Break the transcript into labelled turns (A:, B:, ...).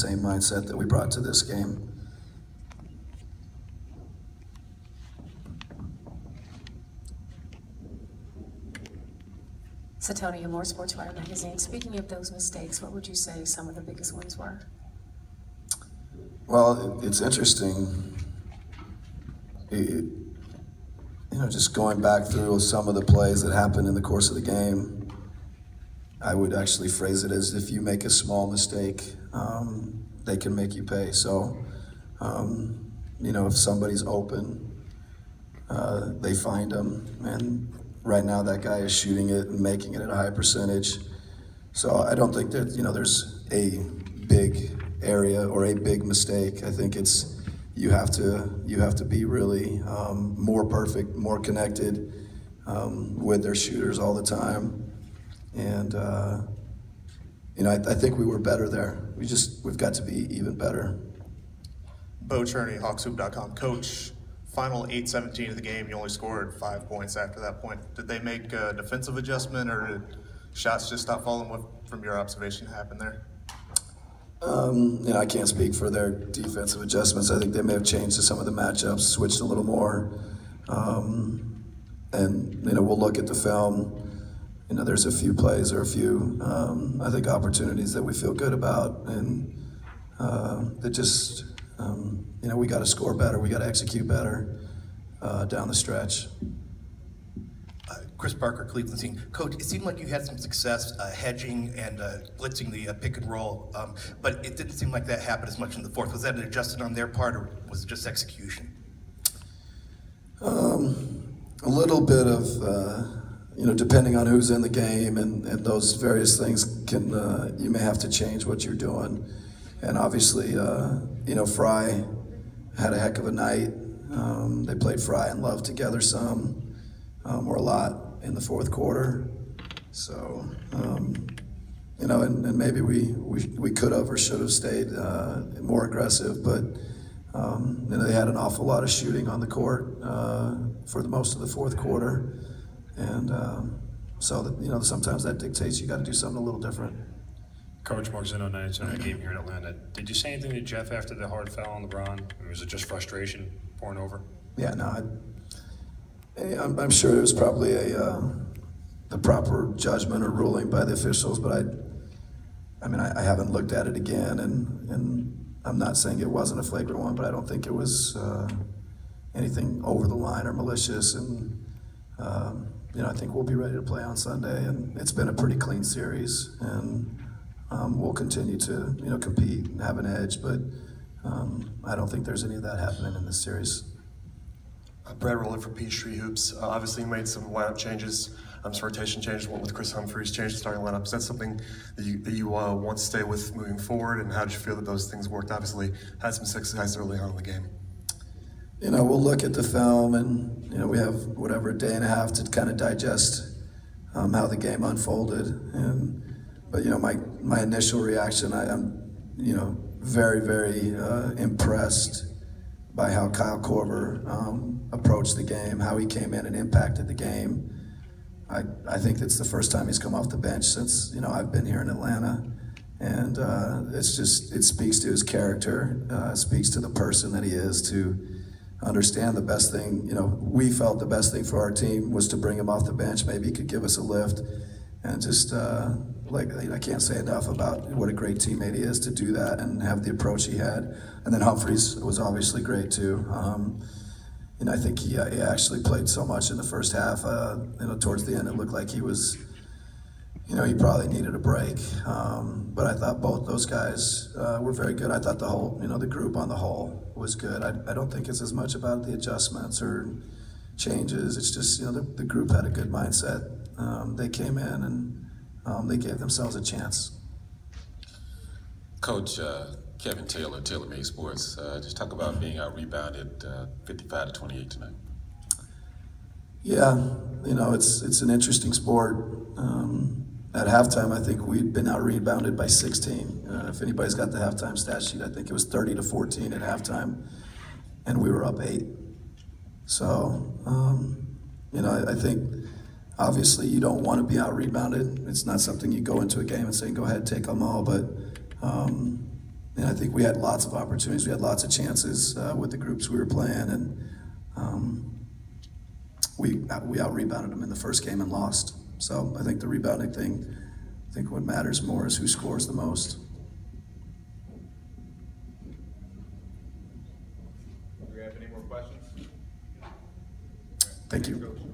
A: same mindset that we brought to this game.
B: So Tony, Moore Sports Wire Magazine, speaking of those mistakes, what would you say some of the biggest ones were?
A: Well, it's interesting. It, you know, just going back through some of the plays that happened in the course of the game, I would actually phrase it as if you make a small mistake, um, they can make you pay. So, um, you know, if somebody's open, uh, they find them. And right now, that guy is shooting it and making it at a high percentage. So I don't think that, you know, there's a big area or a big mistake. I think it's you have to you have to be really um, more perfect, more connected um, with their shooters all the time, and uh, you know I, I, think we were better there. We just we've got to be even better.
C: Bo Cherney, Hawkshoop.com. Coach, final 8-17 of the game, you only scored five points after that point. Did they make a defensive adjustment, or did shots just stop falling? What, from your observation, happened there?
A: Um, you know, I can't speak for their defensive adjustments. I think they may have changed to some of the matchups, switched a little more. Um, and, you know, we'll look at the film. You know, there's a few plays or a few, um, I think, opportunities that we feel good about. And uh, that just, um, you know, we got to score better. We got to execute better uh, down the stretch.
D: Chris Parker, Cleveland Scene. Coach, it seemed like you had some success uh, hedging and uh, blitzing the uh, pick and roll, um, but it didn't seem like that happened as much in the fourth. Was that an adjustment on their part, or was it just execution?
A: Um, a little bit of, uh, you know, depending on who's in the game and, and those various things can, uh, you may have to change what you're doing. And obviously, uh, you know, Frye had a heck of a night. Um, they played Frye and Love together some, um, or a lot in the fourth quarter. So, um, you know, and, and, maybe we, we, we could have or should have stayed uh, more aggressive, but um, you know, they had an awful lot of shooting on the court uh, for the most of the fourth quarter. And um, so, that, you know, sometimes that dictates you got to do something a little different.
E: Coach Mark Zinno, night on game here in Atlanta. Did you say anything to Jeff after the hard foul on LeBron? Or was it just frustration pouring over?
A: Yeah, no, I, I'm, I'm sure it was probably a uh, the proper judgment or ruling by the officials, but I, I mean, I, I, haven't looked at it again, and and I'm not saying it wasn't a flagrant one, but I don't think it was uh, anything over the line or malicious, and um, you know, I think we'll be ready to play on Sunday, and it's been a pretty clean series, and um, we'll continue to you know compete and have an edge, but um, I don't think there's any of that happening in this series.
F: Uh, Brad Rowland for Peachtree Hoops. Uh, obviously, made some lineup changes, um, some rotation changes. Went with Kris Humphries, changed the starting lineup. Is that something that you, that you uh, want to stay with moving forward? And how did you feel that those things worked? Obviously, had some success early on in the game.
A: You know, we'll look at the film, and you know, we have whatever a day and a half to kind of digest um, how the game unfolded. And but you know, my my initial reaction, I, am you know very very uh, impressed by how Kyle Korver um, approached the game, how he came in and impacted the game. I, I think it's the first time he's come off the bench since you know I've been here in Atlanta, and uh, it's just it speaks to his character, uh, speaks to the person that he is to understand the best thing. You know, we felt the best thing for our team was to bring him off the bench. Maybe he could give us a lift, and just uh, like I can't say enough about what a great teammate he is to do that and have the approach he had. And then Humphries was obviously great too. Um, and I think he, uh, he, actually played so much in the first half. Uh, you know, towards the end, it looked like he was, you know, he probably needed a break. Um, but I thought both those guys uh, were very good. I thought the whole, you know, the group on the whole was good. I, I don't think it's as much about the adjustments or changes. It's just, you know, the, the group had a good mindset. Um, they came in and um, they gave themselves a chance.
G: Coach uh, Kevin Taylor, Taylor Made Sports, uh, just talk about being out rebounded uh, 55 to 28 tonight.
A: Yeah, you know it's it's an interesting sport. Um, at halftime, I think we'd been out rebounded by 16. Uh, if anybody's got the halftime stat sheet, I think it was 30 to 14 at halftime, and we were up eight. So, um, you know, I, I think Obviously, you don't want to be out rebounded. It's not something you go into a game and say, go ahead, take them all. But, um, and I think we had lots of opportunities. We had lots of chances uh, with the groups we were playing, and um, we we out rebounded them in the first game and lost. So I think the rebounding thing, I think what matters more is who scores the most.
H: Do we have any more questions?
A: Thank you.